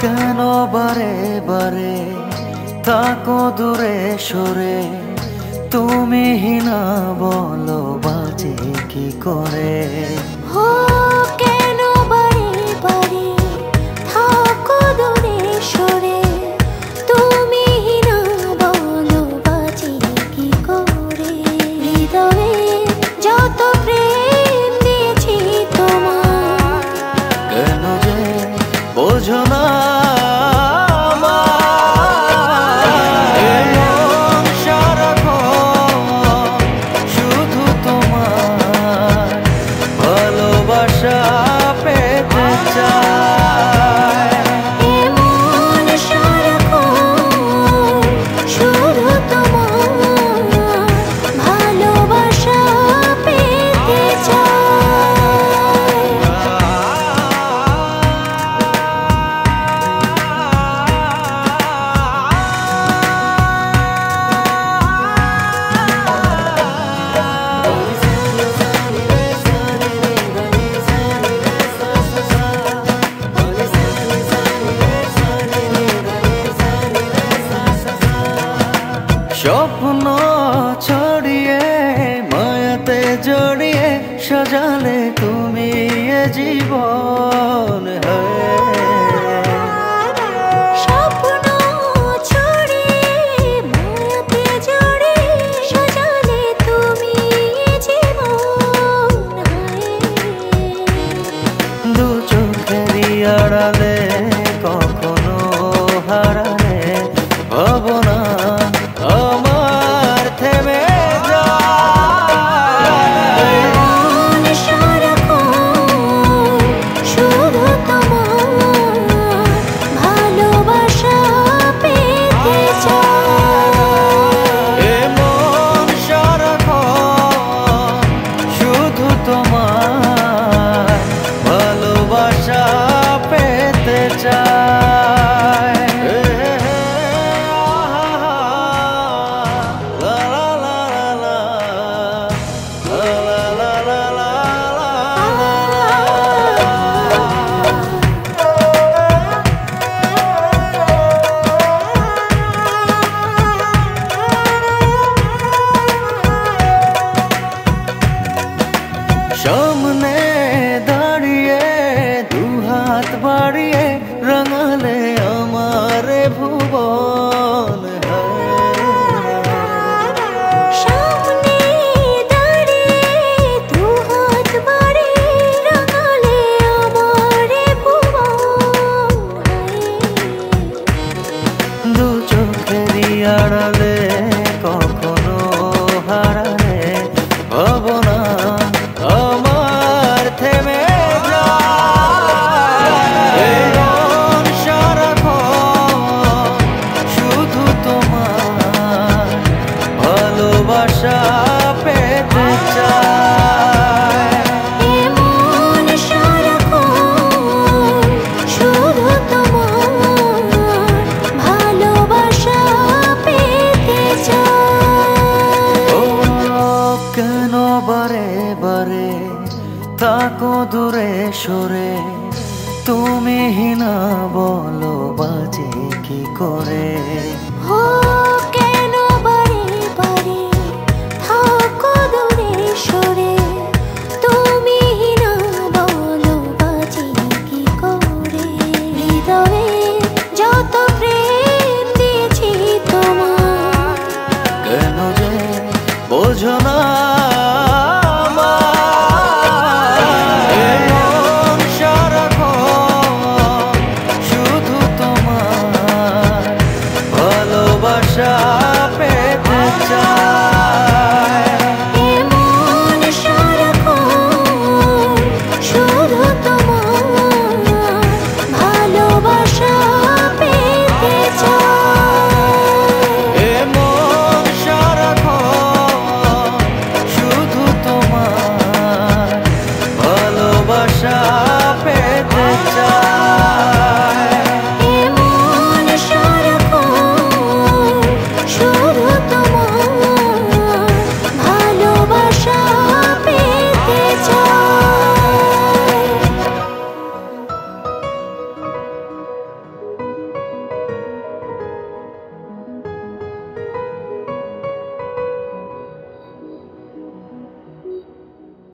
কেন বারে বারে তাকো দূরে সরে? তুমি হিনা বলো বাজে কি করে? হো জড়িয়ে সজালে তুমি জীবন। ভবন থাকো দূরে সরে। তুমি হিনা বলো বাজে কি করে? ও কেন সরে? তুমি বলো বাজে করে? যত দিয়েছি তোমার কেন যে বোঝো না